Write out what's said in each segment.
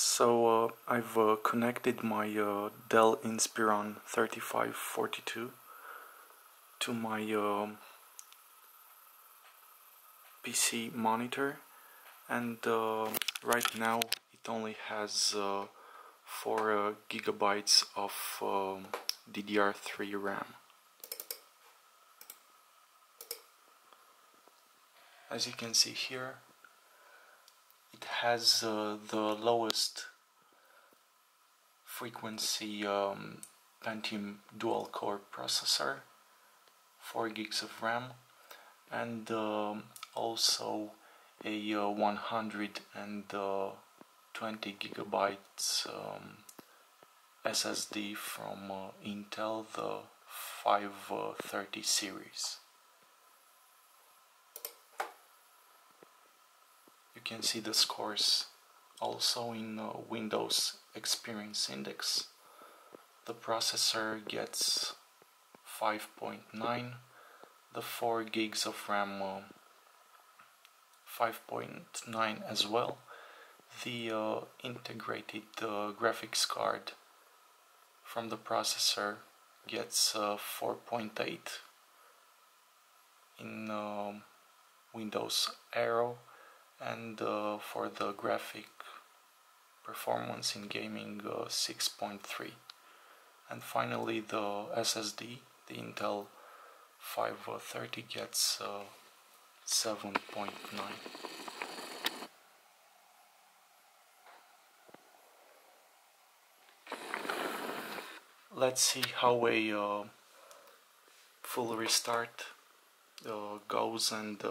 So uh, I've uh, connected my uh, Dell Inspiron 3542 to my um, PC monitor and uh, right now it only has uh, 4 uh, gigabytes of um, DDR3 RAM. As you can see here it has uh, the lowest frequency um, Pentium dual core processor 4 gigs of RAM and um, also a uh, 120 gigabytes um, SSD from uh, Intel the 530 series you can see the scores also in uh, Windows Experience Index. The processor gets 5.9 the 4 gigs of RAM uh, 5.9 as well. The uh, integrated uh, graphics card from the processor gets uh, 4.8 in um, Windows Aero and uh, for the graphic performance in gaming uh, 6.3 and finally the SSD the Intel 530 gets uh, 7.9 let's see how a uh, full restart goes and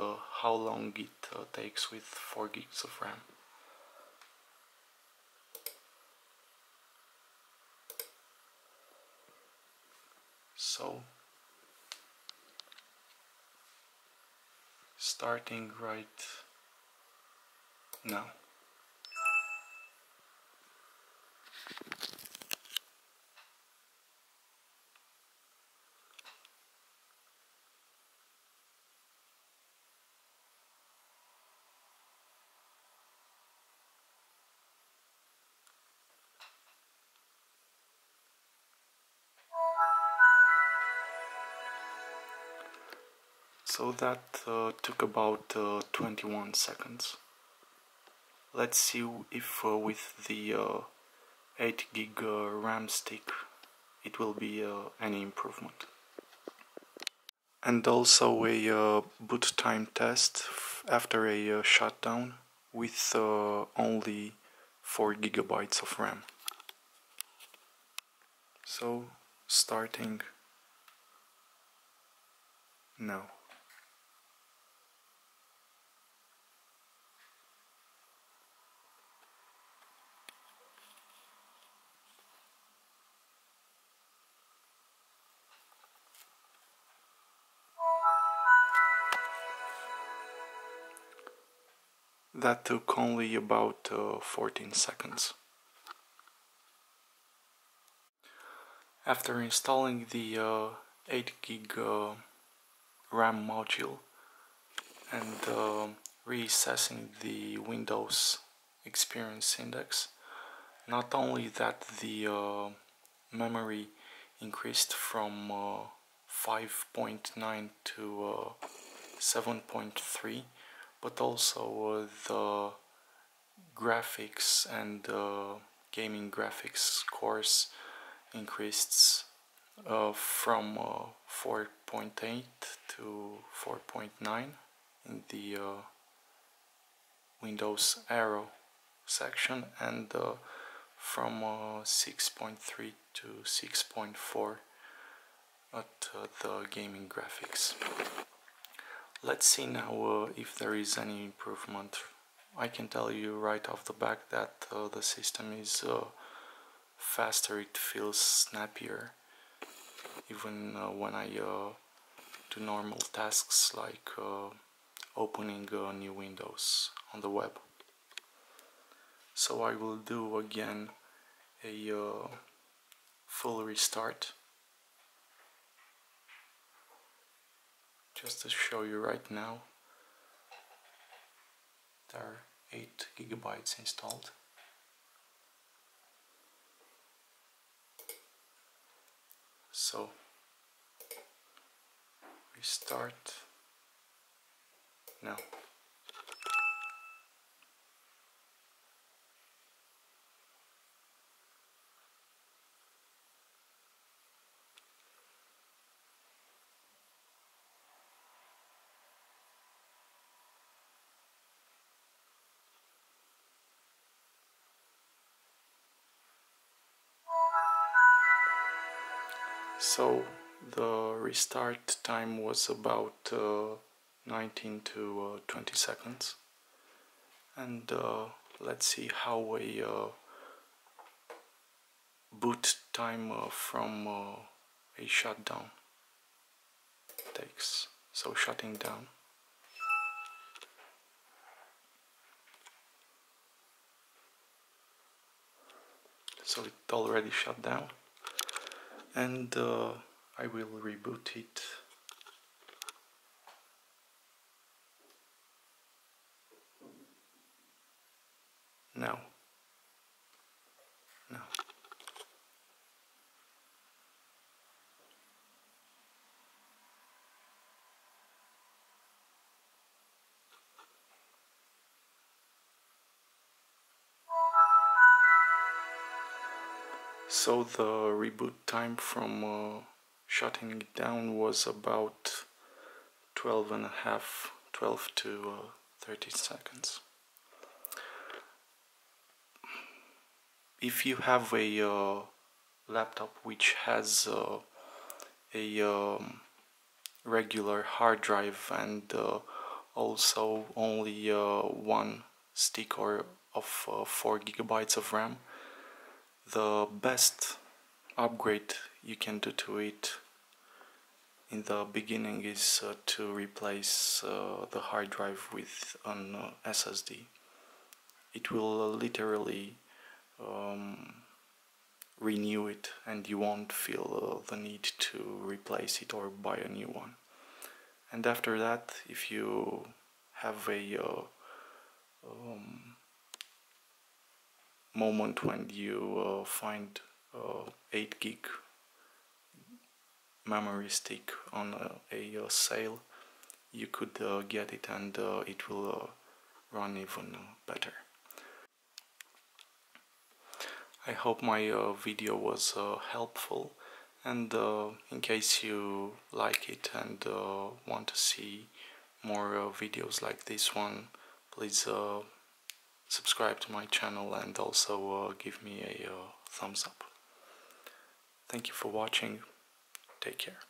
how long it uh, takes with 4 gigs of RAM. So starting right now. So that uh, took about uh, 21 seconds. Let's see if uh, with the uh, 8 gig uh, RAM stick it will be uh, any improvement. And also a boot time test after a shutdown with only 4 gigabytes of RAM. So starting now. That took only about uh, 14 seconds. After installing the uh, 8 gig uh, RAM module and uh, reassessing the Windows Experience Index, not only that the uh, memory increased from uh, 5.9 to 7.3 but also uh, the graphics and uh, gaming graphics course increased uh, from 4.8 to 4.9 in the Windows Aero section and uh, from uh, 6.3 to 6.4 at uh, the gaming graphics. Let's see now uh, if there is any improvement. I can tell you right off the back that uh, the system is uh, faster, it feels snappier even uh, when I uh, do normal tasks like uh, opening new windows on the web. So I will do again a full restart just to show you right now there are 8 gigabytes installed. So we start now. So the restart time was about uh, 19 to uh, 20 seconds. And uh, let's see how a uh, boot time uh, from uh, a shutdown takes. So shutting down. So it already shut down and uh, I will reboot it so the reboot time from uh, shutting it down was about 12 and a half 12 to uh, 30 seconds. If you have a uh, laptop which has uh, a um, regular hard drive and uh, also only uh, one stick or of 4 gigabytes of RAM the best upgrade you can do to it in the beginning is uh, to replace uh, the hard drive with an uh, SSD. It will literally um, renew it and you won't feel the need to replace it or buy a new one. And after that, if you have a um, moment when you uh, find uh, 8 gig memory stick on a, a, sale you could uh, get it and uh, it will uh, run even uh, better. I hope my video was helpful and in case you like it and want to see more videos like this one please subscribe to my channel and also uh, give me a uh, thumbs up. Thank you for watching. Take care.